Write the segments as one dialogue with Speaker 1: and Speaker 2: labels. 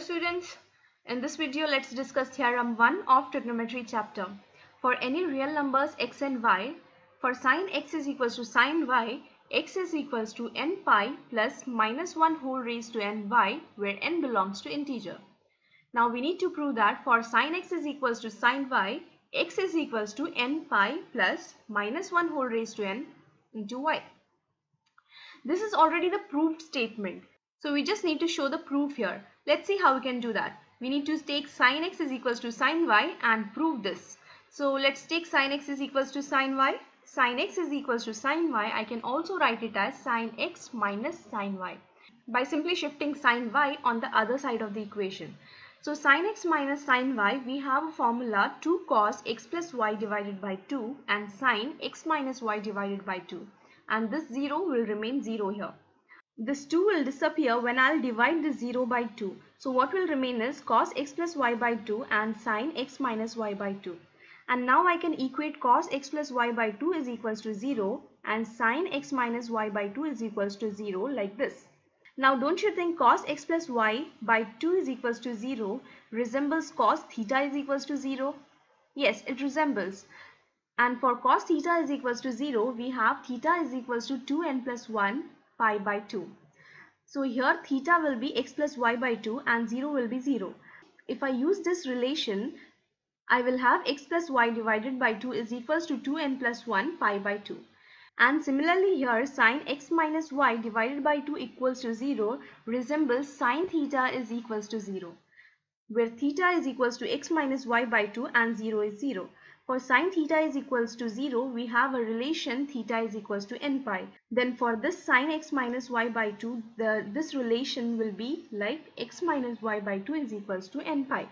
Speaker 1: students, in this video let's discuss theorem 1 of trigonometry chapter. For any real numbers x and y, for sine x is equals to sine y, x is equals to n pi plus minus 1 whole raised to n y where n belongs to integer. Now we need to prove that for sine x is equals to sine y, x is equals to n pi plus minus 1 whole raised to n into y. This is already the proved statement. So we just need to show the proof here. Let's see how we can do that. We need to take sine x is equals to sine y and prove this. So let's take sine x is equals to sine y. Sine x is equals to sine y. I can also write it as sine x minus sine y by simply shifting sine y on the other side of the equation. So sine x minus sine y, we have a formula 2 cos x plus y divided by 2 and sine x minus y divided by 2. And this 0 will remain 0 here. This 2 will disappear when I'll divide the 0 by 2. So what will remain is cos x plus y by 2 and sine x minus y by 2. And now I can equate cos x plus y by 2 is equals to 0 and sine x minus y by 2 is equals to 0 like this. Now don't you think cos x plus y by 2 is equals to 0 resembles cos theta is equals to 0? Yes, it resembles. And for cos theta is equals to 0, we have theta is equals to 2n plus 1 pi by 2. So here theta will be x plus y by 2 and 0 will be 0. If I use this relation, I will have x plus y divided by 2 is equals to 2n plus 1 pi by 2. And similarly here sine x minus y divided by 2 equals to 0 resembles sine theta is equals to 0 where theta is equals to x minus y by 2 and 0 is 0. For sine theta is equals to 0, we have a relation theta is equals to n pi. Then for this sine x minus y by 2, the, this relation will be like x minus y by 2 is equals to n pi.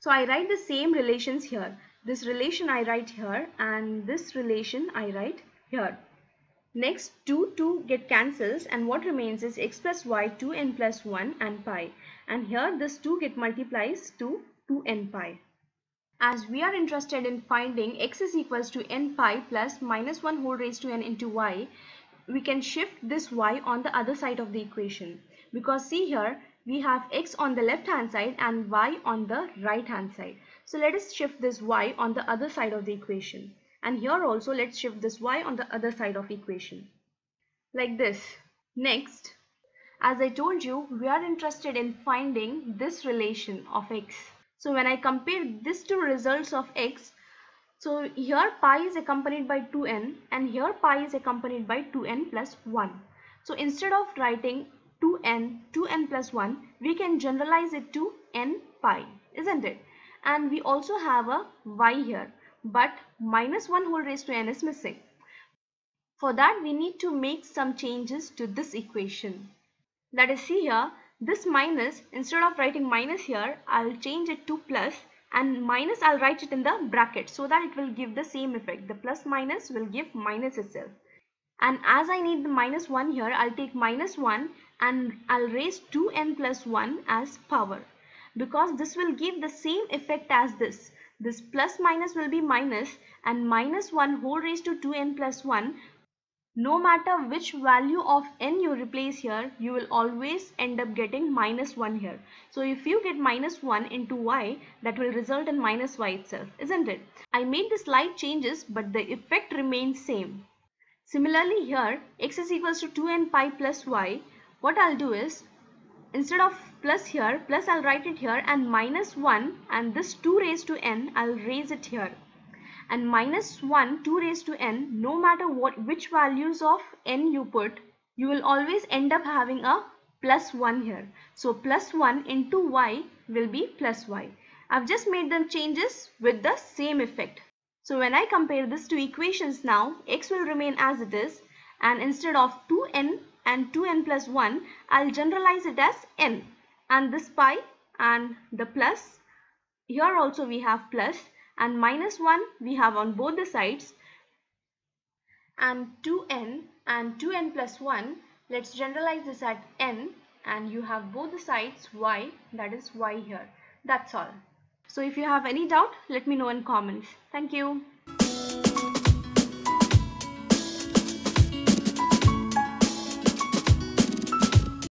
Speaker 1: So I write the same relations here. This relation I write here and this relation I write here. Next 2 2 get cancels and what remains is x plus y 2n plus 1 and pi and here this 2 get multiplies to 2n pi. As we are interested in finding x is equals to n pi plus minus 1 whole raised to n into y, we can shift this y on the other side of the equation. Because see here, we have x on the left hand side and y on the right hand side. So let us shift this y on the other side of the equation. And here also let's shift this y on the other side of equation. Like this. Next, as I told you, we are interested in finding this relation of x. So when I compare these two results of x, so here pi is accompanied by 2n and here pi is accompanied by 2n plus 1. So instead of writing 2n, 2n plus 1, we can generalize it to n pi, isn't it? And we also have a y here, but minus 1 whole raised to n is missing. For that, we need to make some changes to this equation. Let us see here, this minus, instead of writing minus here, I'll change it to plus and minus I'll write it in the bracket so that it will give the same effect. The plus minus will give minus itself. And as I need the minus 1 here, I'll take minus 1 and I'll raise 2n plus 1 as power. Because this will give the same effect as this. This plus minus will be minus and minus 1 whole raised to 2n plus 1 no matter which value of n you replace here, you will always end up getting minus 1 here. So if you get minus 1 into y, that will result in minus y itself, isn't it? I made the slight changes, but the effect remains same. Similarly here, x is equals to 2n pi plus y. What I'll do is, instead of plus here, plus I'll write it here and minus 1 and this 2 raised to n, I'll raise it here and minus 1 2 raised to n no matter what which values of n you put you will always end up having a plus 1 here. So plus 1 into y will be plus y. I've just made them changes with the same effect. So when I compare these two equations now x will remain as it is and instead of 2n and 2n plus 1 I'll generalize it as n. And this pi and the plus here also we have plus and minus 1 we have on both the sides. And 2n and 2n plus 1 let's generalize this at n and you have both the sides y that is y here. That's all. So if you have any doubt let me know in comments. Thank you